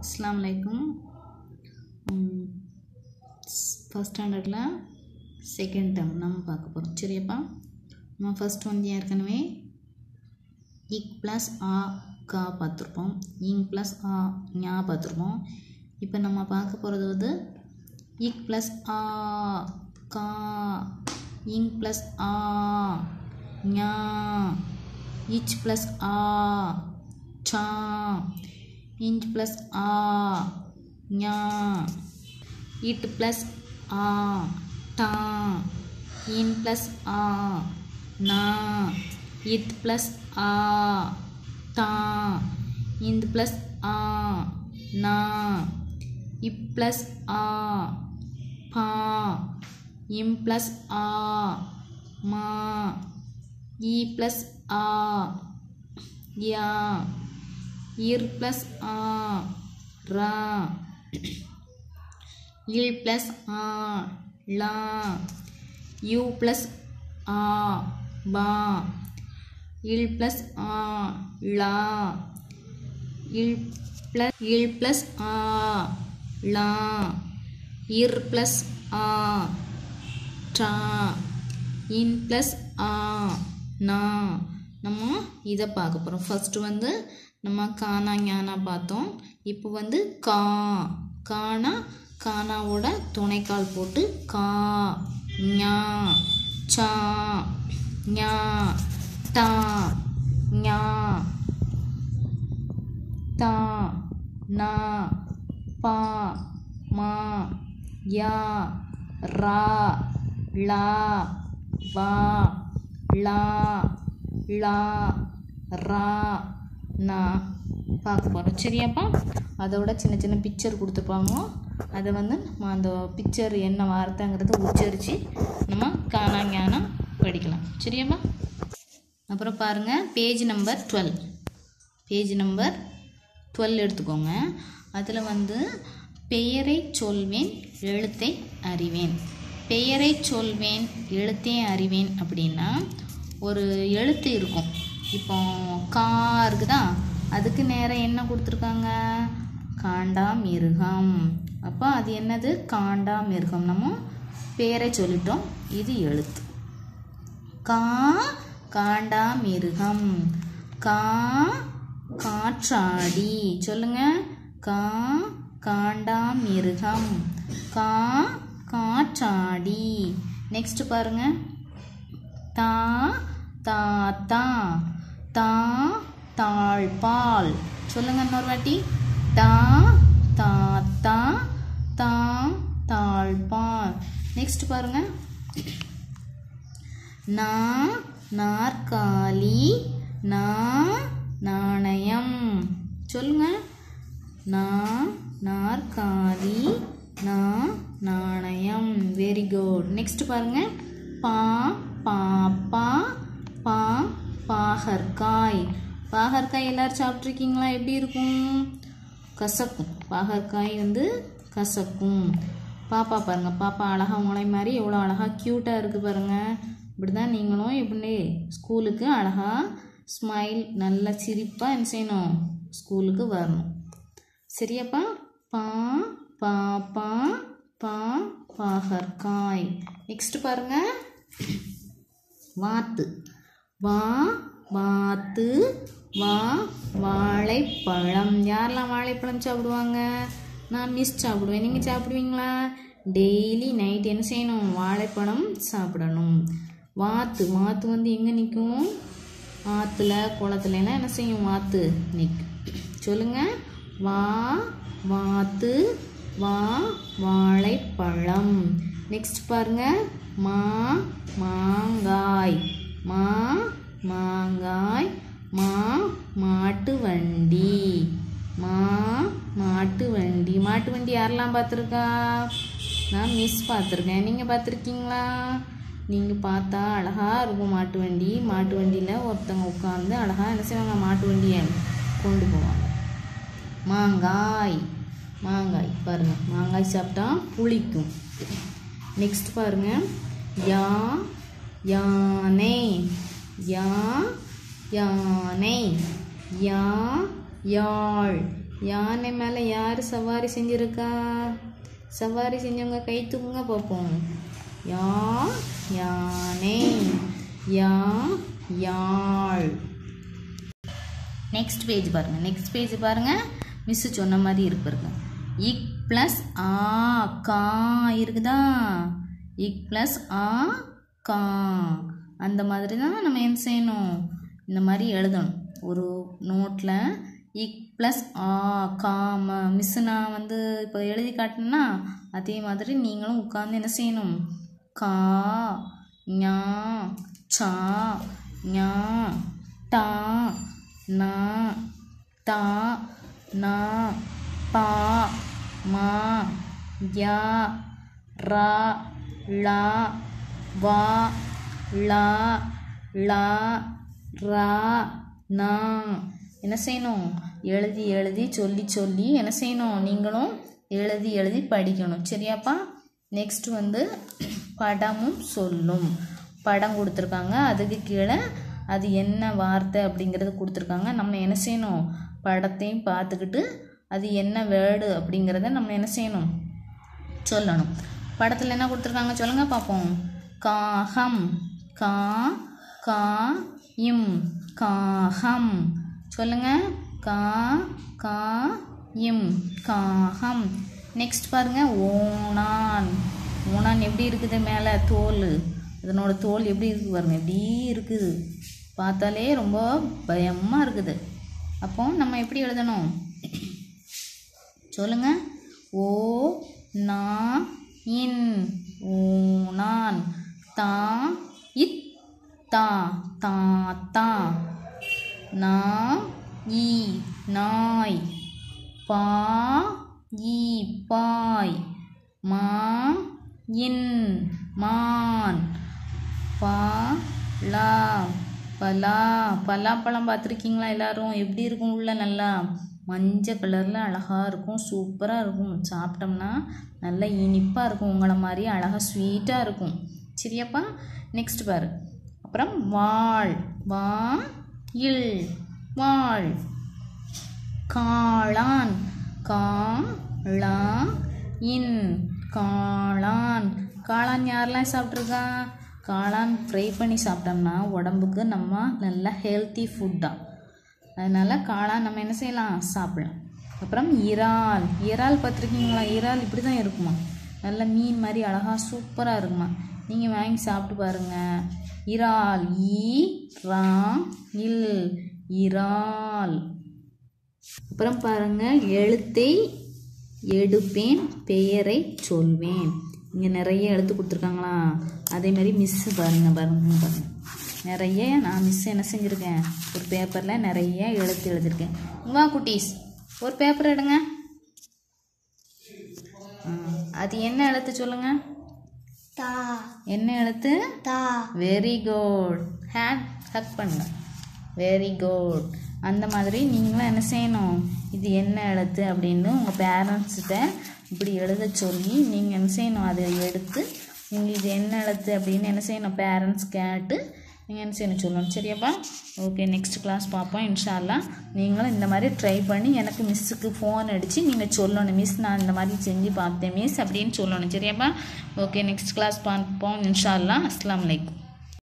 அஸ்லாம் வலைக்கும் ஃபஸ்ட் ஸ்டாண்டர்டில் செகண்ட் டேர்ம் நம்ம பார்க்க போகிறோம் சரியாப்பா? நம்ம ஃபஸ்ட் வந்து ஏற்கனவே இக் ப்ளஸ் ஆ கா பார்த்துருப்போம். இங் ப்ளஸ் ஆ ஞா பார்த்துருப்போம். இப்போ நம்ம பார்க்க போகிறது வந்து இக் ப்ளஸ் ஆ கா இங் ப்ளஸ் ஆ ஞா இச் ப்ளஸ் ஆ சா. இஞ்ச் ப்ளஸ் ஆ ஞா. இட் ப்ளஸ் ஆ டா. இன் ப்ளஸ் ஆ நா. இத் ப்ளஸ் ஆ தா. இந்த் ப்ளஸ் ஆ நா. இப் ப்ளஸ் ஆ பா. இம் ப்ளஸ் ஆ மா. இ ப்ளஸ் ஆ யா. இர் ப்ளஸ் ஆ ரா. இல் ப்ளஸ் ஆ லா. யூ ப்ளஸ் ஆ பா. இல் ப்ளஸ் ஆ லா. இல் ப்ளஸ் இல் ப்ளஸ் ஆ லா. இர் ப்ளஸ் ஆ டா இன் ப்ளஸ் ஆ நா. நம்ம இதை பார்க்க போகிறோம் ஃபஸ்ட்டு வந்து நம்ம கானா ஞானா பார்த்தோம். இப்போ வந்து கா கானா கானாவோட துணைக்கால் போட்டு கா ஞா சா ஞா டா ஞா தா நா பா மா யா ரா லா வா லா லா பார்க்க போகிறோம் சரியாப்பா? அதோட சின்ன சின்ன பிக்சர் கொடுத்துருப்பாங்க அதை வந்து நம்ம அந்த பிக்சர் என்ன வார்த்தைங்கிறத உச்சரித்து நம்ம காணா ஞானம் படிக்கலாம். சரியாப்பா? அப்புறம் பாருங்கள் page number twelve page number twelve எடுத்துக்கோங்க. அதில் வந்து பெயரை சொல்வேன் எழுத்தை அறிவேன். பெயரை சொல்வேன் எழுத்தை அறிவேன் அப்படின்னா ஒரு எழுத்து இருக்கும். இப்போ கா இருக்குதா? அதுக்கு நேரம் என்ன கொடுத்துருக்காங்க? காண்டாமிருகம் அப்போ அது என்னது? காண்டாமிருகம் நம்ம பேரை சொல்லிட்டோம். இது எழுத்து. கா காண்டாமிருகம் கா காற்றாடி. சொல்லுங்க. கா காண்டாமிருகம் கா காற்றாடி. நெக்ஸ்ட் பாருங்க. தா தாத்தா தா தாழ்பால் சொல்லுங்க இன்னொரு வாட்டி. தா தாத்தா தா தாழ்பால் நெக்ஸ்ட் பாருங்க. நா நாற்காலி நா நாணயம். சொல்லுங்க. நா நாற்காலி நா நாணயம். வெரி குட் நெக்ஸ்ட் பாருங்க. பா பாப்பா பா பாகற்காய். பாகற்காய் எல்லாரும் சாப்பிட்ருக்கீங்களா எப்படி இருக்கும்? கசக்கும். பாகற்காய் வந்து கசக்கும். பாப்பா பாருங்கள் பாப்பா அழகாக உங்களை மாதிரி எவ்வளோ அழகாக க்யூட்டாக இருக்குது பாருங்கள் இப்படி தான் நீங்களும் எப்படி ஸ்கூலுக்கு அழகாக ஸ்மைல் நல்லா சிரிப்பாக என்ன செய்யணும்? ஸ்கூலுக்கு வரணும். சரியாப்பா? பா பா பா பா பாகற்காய். நெக்ஸ்ட் பாருங்கள் வாத்து. வா வாத்து வா வாழைப்பழம். யாரெல்லாம் வாழைப்பழம் சாப்பிடுவாங்க? நான் மிஸ் சாப்பிடுவேன். நீங்கள் சாப்பிடுவீங்களா? டெய்லி நைட் என்ன செய்யணும்? வாழைப்பழம் சாப்பிடணும். வாத்து. வாத்து வந்து எங்கே நிற்கும் ஆற்றுல குளத்துலலாம் என்ன செய்யும்? வாத்து நிற்கும் சொல்லுங்கள் வா வாத்து வா வாழைப்பழம். நெக்ஸ்ட் பாருங்க. மா மாங்காய். மா மாங்காய் மா மாட்டு வண்டி. மா மாட்டு வண்டி. மாட்டு வண்டி யாரெல்லாம் பார்த்துருக்கா? நான் மிஸ் பார்த்துருக்கேன். நீங்கள் பார்த்துருக்கீங்களா? நீங்கள் பார்த்தா அழகாக இருக்கும் மாட்டு வண்டி. மாட்டு வண்டியில் ஒருத்தவங்க உட்காந்து அழகாக என்ன செய்வாங்க? மாட்டு வண்டியை கொண்டு போவாங்க. மாங்காய். மாங்காய் பாருங்கள் மாங்காய் சாப்பிட்டா புளிக்கும். நெக்ஸ்ட் பாருங்கள் யா யானை. யா யானை யா யாழ். யானை மேலே யார் சவாரி செஞ்சுருக்கா? சவாரி செஞ்சவங்க கை தூக்குங்க பார்ப்போம் யா யானை யா யாழ். நெக்ஸ்ட் பேஜ் பாருங்கள் நெக்ஸ்ட் பேஜ் பாருங்கள் மிஸ்ஸு சொன்ன மாதிரி இருக்கு பாருங்க. இக் ப்ளஸ் ஆ கா இருக்குதா? இக் ப்ளஸ் ஆ கா. அந்த மாதிரி தான் நம்ம என்ன செய்யணும்? இந்த மாதிரி எழுதணும். ஒரு நோட்டில் இக் ப்ளஸ் ஆ கா ம மிஸ்ஸு நான் வந்து இப்போ எழுதி காட்டினேன்னா அதே மாதிரி நீங்களும் உட்காந்து என்ன செய்யணும்? கா ஞா சா ஞா டா நா தா நா பா மா யா ரா லா வா லா லா ரா நா. என்ன செய்யணும்? எழுதி எழுதி சொல்லி சொல்லி என்ன செய்யணும்? நீங்களும் எழுதி எழுதி படிக்கணும். சரியாப்பா? நெக்ஸ்ட் வந்து படமும் சொல்லும். படம் கொடுத்துருக்காங்க. அதுக்கு கீழே அது என்ன வார்த்தை அப்படிங்கிறது கொடுத்துருக்காங்க. நம்ம என்ன செய்யணும்? படத்தையும் பார்த்துக்கிட்டு அது என்ன வேர்டு அப்படிங்கிறத நம்ம என்ன செய்யணும்? சொல்லணும். படத்தில் என்ன கொடுத்துருக்காங்க? சொல்லுங்கள் பார்ப்போம். காகம். கா கா இம் காகம் சொல்லுங்கள் கா கா இம் காகம் நெக்ஸ்ட் பாருங்க. ஓணான். ஓணான் எப்படி இருக்குது மேலே? தோல். அதனோட தோல் எப்படி இருக்குது பாருங்க. எப்படி இருக்குது பார்த்தாலே ரொம்ப பயமாக இருக்குது. அப்போ நம்ம எப்படி எழுதணும்? சொல்லுங்கள் ஓ நா இன். ஊனான் தா இத் தா தா தா. நா ஈ நாய். பா ஈ பாய். மா இன் மான். பா லா பலா. பலாப்பழம் பார்த்துருக்கீங்களா எல்லாரும்? எப்படி இருக்கும் உள்ள நல்லா? மஞ்சள் கலரில் அழகாக இருக்கும் சூப்பராக இருக்கும். சாப்பிட்டோம்னா நல்லா இனிப்பாக இருக்கும். உங்களை மாதிரி அழகாக ஸ்வீட்டாக இருக்கும். சரியாப்பா நெக்ஸ்ட் பாரு. அப்புறம் வாழ் வா இல் வாழ் காளான் கா லா இன். காளான். காளான் யாரெல்லாம் சாப்பிட்ருக்கா காளான் ஃப்ரை பண்ணி சாப்பிட்டோம்னா உடம்புக்கு நம்ம நல்ல ஹெல்த்தி ஃபுட் தான். அதனால் காளான் நம்ம என்ன செய்யலாம்? சாப்பிடலாம். அப்புறம் இறால். இறால் பார்த்துருக்கீங்களா? இறால் இப்படி தான் இருக்குமா? நல்ல மீன் மாதிரி அழகாக சூப்பராக இருக்குமா? நீங்கள் வாங்கி சாப்பிட்டு பாருங்கள் இறால். ஈ ரா இல். இறால். அப்புறம் பாருங்கள் எழுத்தை எடுப்பேன் பெயரை சொல்வேன். இங்கே நிறைய எழுத்து கொடுத்துருக்காங்களா? அதே மாதிரி மிஸ்ஸு பாருங்கள் பாருங்கள் பாருங்கள் நிறைய நான் மிஸ் என்ன செஞ்சுருக்கேன்? ஒரு பேப்பரில் நிறைய எழுத்து எழுதியிருக்கேன் வா குட்டீஸ். ஒரு பேப்பர் எடுங்க. அது என்ன எழுத்து சொல்லுங்கள் என்ன எழுத்து? தா. வெரி குட் ஹேண்ட் ஹக் பண்ணுங்க வெரி குட் அந்த மாதிரி நீங்களும் என்ன செய்யணும்? இது என்ன எழுத்து அப்படின்னு உங்கள் பேரண்ட்ஸ்கிட்ட இப்படி எழுத சொல்லி நீங்கள் என்ன செய்யணும்? அதை எடுத்து நீங்கள் இது என்ன எழுத்து அப்படின்னு என்ன செய்யணும்? பேரண்ட்ஸ் கேட்டு நீங்கள் என்ன செய்யணும் சொல்லணும். சரியாப்பா? ஓகே நெக்ஸ்ட் கிளாஸ் பார்ப்போம். இன்ஷால்லா நீங்களும் இந்த மாதிரி ட்ரை பண்ணி எனக்கு மிஸ்ஸுக்கு ஃபோன் அடித்து நீங்கள் சொல்லணும். மிஸ் நான் இந்த மாதிரி செஞ்சு பார்த்தேன். மிஸ் அப்படின்னு சொல்லணும். சரியாப்பா? ஓகே நெக்ஸ்ட் கிளாஸ் பார்ப்போம். இன்ஷால்லா அஸ்லாம் அலைக்கும்.